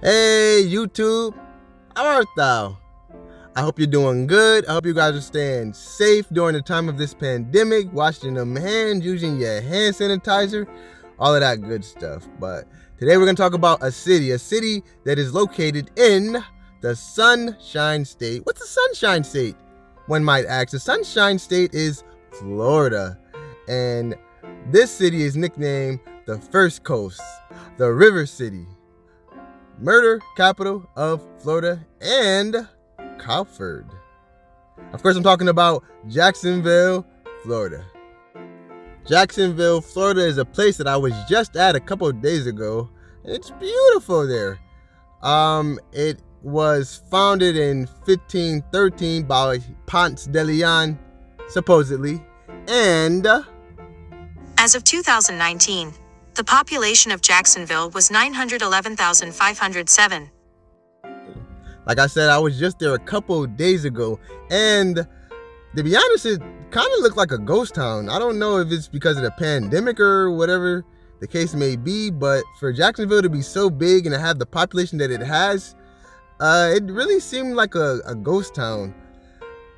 Hey, YouTube, how art thou? I hope you're doing good. I hope you guys are staying safe during the time of this pandemic, washing them hands, using your hand sanitizer, all of that good stuff. But today we're going to talk about a city, a city that is located in the Sunshine State. What's the Sunshine State? One might ask. The Sunshine State is Florida. And this city is nicknamed the First Coast, the River City murder capital of Florida, and Crawford. Of course, I'm talking about Jacksonville, Florida. Jacksonville, Florida is a place that I was just at a couple of days ago. It's beautiful there. Um, it was founded in 1513 by Ponce de Leon, supposedly, and as of 2019, the population of Jacksonville was 911,507. Like I said, I was just there a couple days ago, and to be honest, it kind of looked like a ghost town. I don't know if it's because of the pandemic or whatever the case may be, but for Jacksonville to be so big and to have the population that it has, uh, it really seemed like a, a ghost town.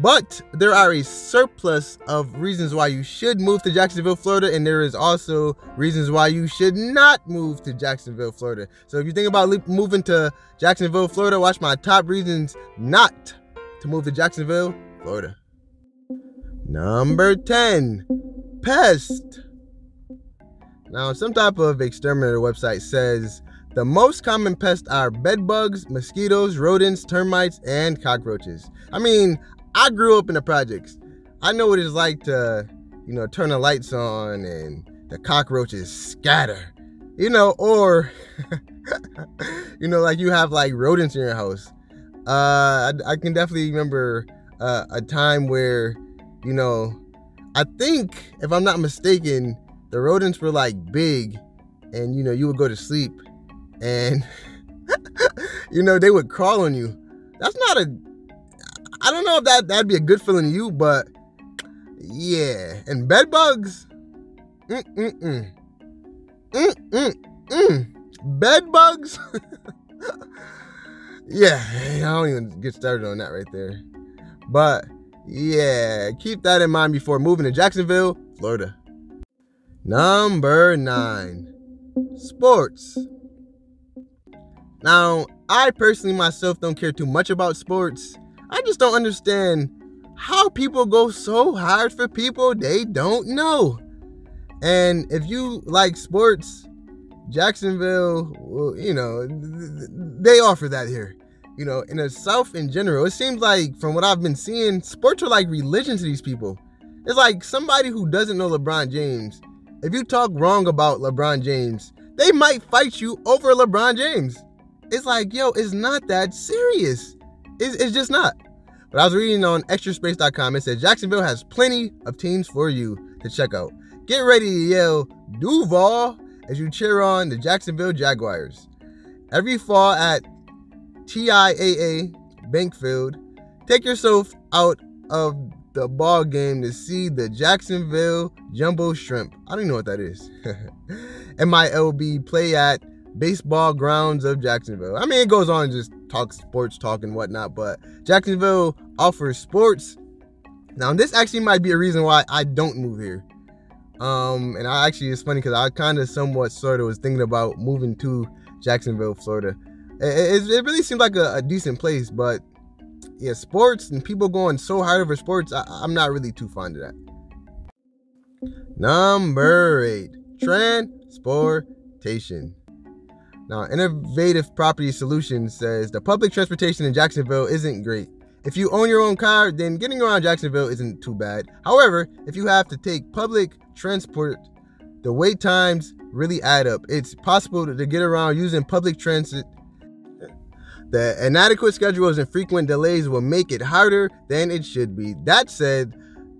But there are a surplus of reasons why you should move to Jacksonville, Florida, and there is also reasons why you should not move to Jacksonville, Florida. So if you think about moving to Jacksonville, Florida, watch my top reasons not to move to Jacksonville, Florida. Number 10, pest. Now, some type of exterminator website says the most common pests are bed bugs, mosquitoes, rodents, termites, and cockroaches. I mean, I grew up in the projects. I know what it's like to, you know, turn the lights on and the cockroaches scatter, you know, or, you know, like you have like rodents in your house. Uh, I, I can definitely remember uh, a time where, you know, I think if I'm not mistaken, the rodents were like big, and you know, you would go to sleep, and you know, they would crawl on you. That's not a I don't know if that that'd be a good feeling to you, but yeah. And bed bugs. Mm mm mm. Mm mm mm. Bed bugs. yeah, I don't even get started on that right there. But yeah, keep that in mind before moving to Jacksonville, Florida. Number nine, sports. Now, I personally myself don't care too much about sports I just don't understand how people go so hard for people they don't know. And if you like sports, Jacksonville, well, you know, they offer that here. You know, in the South in general, it seems like from what I've been seeing, sports are like religion to these people. It's like somebody who doesn't know LeBron James. If you talk wrong about LeBron James, they might fight you over LeBron James. It's like, yo, it's not that serious. It's, it's just not. But I was reading on extraspace.com. It said Jacksonville has plenty of teams for you to check out. Get ready to yell Duval as you cheer on the Jacksonville Jaguars. Every fall at TIAA Bank Field, take yourself out of the ball game to see the Jacksonville Jumbo Shrimp. I don't even know what that is. MILB play at baseball grounds of Jacksonville. I mean, it goes on and just talk sports talk and whatnot, but Jacksonville offers sports. Now, this actually might be a reason why I don't move here. Um, and I actually it's funny because I kind of somewhat sort of was thinking about moving to Jacksonville, Florida. It, it, it really seemed like a, a, decent place, but yeah, sports and people going so hard over sports, I, I'm not really too fond of that. Number eight, transportation. Now, Innovative Property Solutions says the public transportation in Jacksonville isn't great. If you own your own car, then getting around Jacksonville isn't too bad. However, if you have to take public transport, the wait times really add up. It's possible to get around using public transit. The inadequate schedules and frequent delays will make it harder than it should be. That said,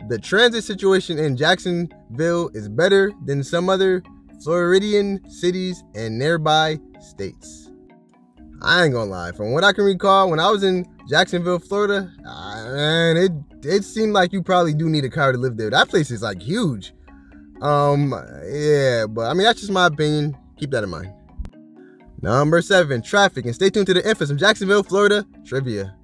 the transit situation in Jacksonville is better than some other Floridian cities and nearby states. I ain't gonna lie, from what I can recall, when I was in Jacksonville, Florida, uh, man, it it seemed like you probably do need a car to live there. That place is like huge. Um, yeah, but I mean that's just my opinion. Keep that in mind. Number seven, traffic. And stay tuned to the info from Jacksonville, Florida trivia.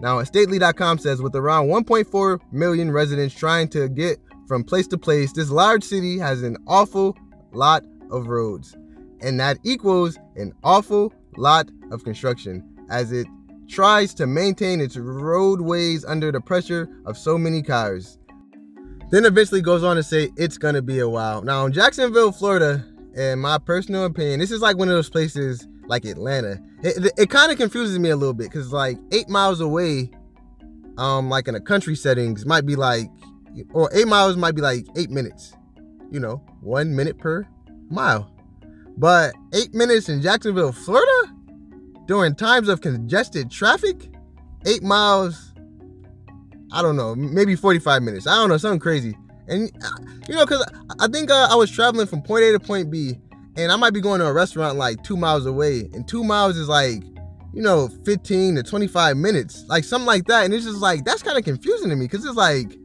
Now, stately.com says with around 1.4 million residents trying to get from place to place, this large city has an awful lot of roads. And that equals an awful lot of construction as it tries to maintain its roadways under the pressure of so many cars. Then eventually goes on to say it's gonna be a while. Now, in Jacksonville, Florida, in my personal opinion, this is like one of those places like Atlanta. It, it, it kind of confuses me a little bit because like eight miles away, um, like in a country settings, might be like, or eight miles might be like eight minutes. You know, one minute per mile. But eight minutes in Jacksonville, Florida, during times of congested traffic, eight miles. I don't know, maybe 45 minutes. I don't know, something crazy. And uh, you know, cause I think uh, I was traveling from point A to point B, and I might be going to a restaurant like two miles away, and two miles is like, you know, 15 to 25 minutes, like something like that. And it's just like that's kind of confusing to me, cause it's like,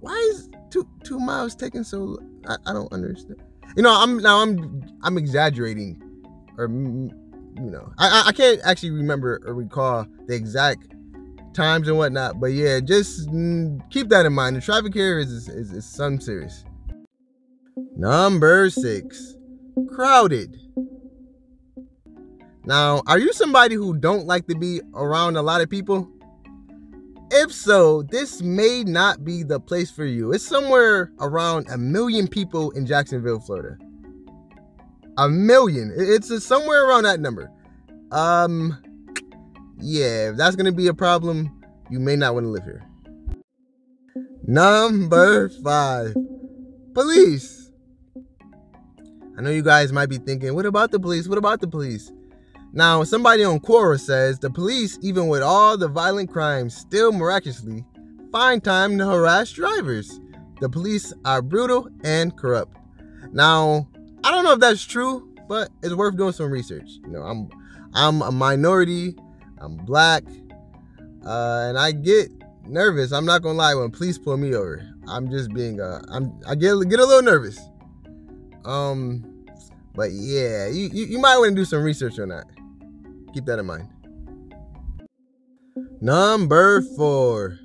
why is two two miles taking so? I, I don't understand. You know, I'm now I'm I'm exaggerating, or you know, I I can't actually remember or recall the exact times and whatnot. But yeah, just mm, keep that in mind. The traffic here is is, is, is some serious. Number six, crowded. Now, are you somebody who don't like to be around a lot of people? If so, this may not be the place for you. It's somewhere around a million people in Jacksonville, Florida. A million. It's somewhere around that number. Um, yeah, if that's gonna be a problem, you may not want to live here. Number five, police. I know you guys might be thinking, what about the police? What about the police? Now, somebody on Quora says the police, even with all the violent crimes, still miraculously find time to harass drivers. The police are brutal and corrupt. Now, I don't know if that's true, but it's worth doing some research. You know, I'm I'm a minority I'm black, uh, and I get nervous. I'm not gonna lie when police pull me over. I'm just being uh, I'm I get get a little nervous. Um, but yeah, you you, you might want to do some research on that. Keep that in mind. Number four,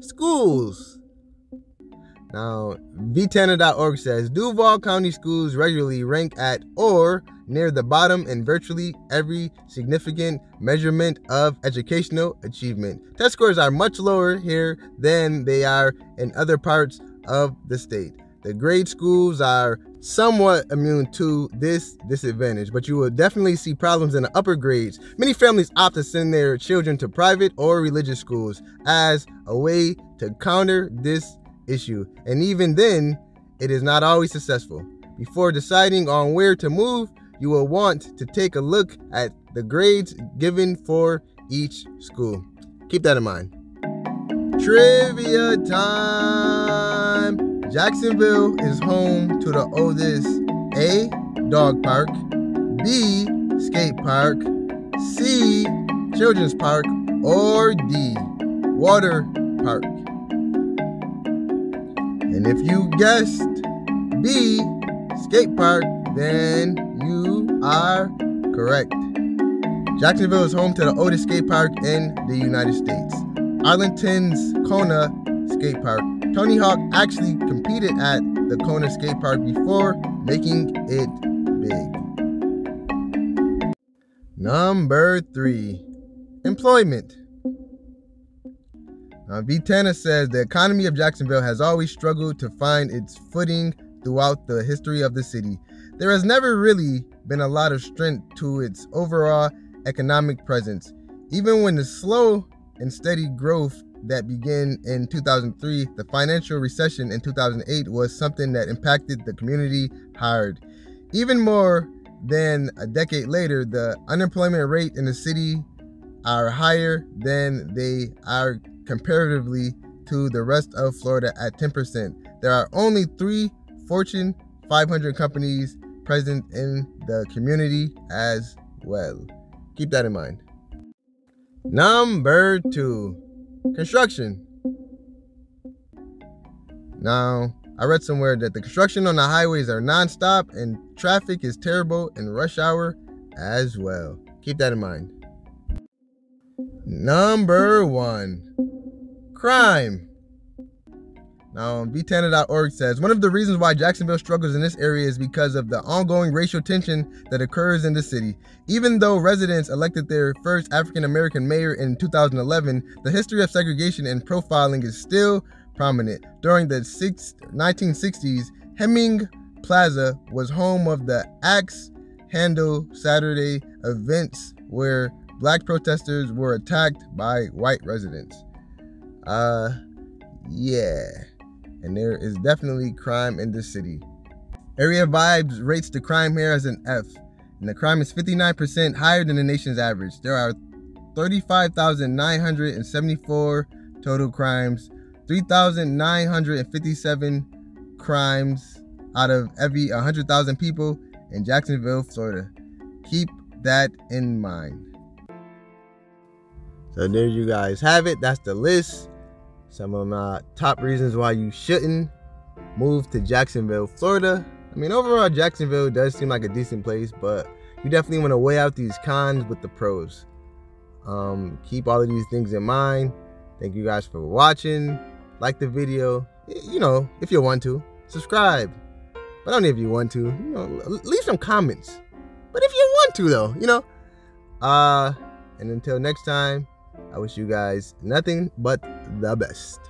schools. Now, vittana.org says Duval County schools regularly rank at or near the bottom in virtually every significant measurement of educational achievement. Test scores are much lower here than they are in other parts of the state. The grade schools are somewhat immune to this disadvantage, but you will definitely see problems in the upper grades. Many families opt to send their children to private or religious schools as a way to counter this issue, and even then, it is not always successful. Before deciding on where to move, you will want to take a look at the grades given for each school. Keep that in mind. Trivia time! Jacksonville is home to the oldest A. Dog Park, B. Skate Park, C. Children's Park, or D. Water Park. And if you guessed B. Skate Park, then you are correct. Jacksonville is home to the oldest skate park in the United States. Arlington's Kona Skate Park. Tony Hawk actually competed at the Kona Skate Park before making it big. Number three, employment. Now, Vittana says the economy of Jacksonville has always struggled to find its footing throughout the history of the city. There has never really been a lot of strength to its overall economic presence. Even when the slow and steady growth that began in 2003, the financial recession in 2008 was something that impacted the community hard. Even more than a decade later, the unemployment rate in the city are higher than they are comparatively to the rest of Florida at 10%. There are only three Fortune 500 companies present in the community as well. Keep that in mind. Number two, construction. Now, I read somewhere that the construction on the highways are nonstop and traffic is terrible in rush hour as well. Keep that in mind. Number one, crime. Now, vittana.org says one of the reasons why Jacksonville struggles in this area is because of the ongoing racial tension that occurs in the city. Even though residents elected their first African American mayor in 2011, the history of segregation and profiling is still prominent. During the 1960s, Hemming Plaza was home of the Axe Handle Saturday events where black protesters were attacked by white residents. Uh, yeah and there is definitely crime in this city. Area Vibes rates the crime here as an F, and the crime is 59% higher than the nation's average. There are 35,974 total crimes, 3,957 crimes out of every 100,000 people in Jacksonville, Florida. Keep that in mind. So there you guys have it. That's the list. Some of my top reasons why you shouldn't move to Jacksonville, Florida. I mean, overall, Jacksonville does seem like a decent place, but you definitely want to weigh out these cons with the pros. Um, keep all of these things in mind. Thank you guys for watching. Like the video, you know, if you want to. Subscribe, but only if you want to. You know, leave some comments. But if you want to, though, you know. Uh, and until next time. I wish you guys nothing but the best.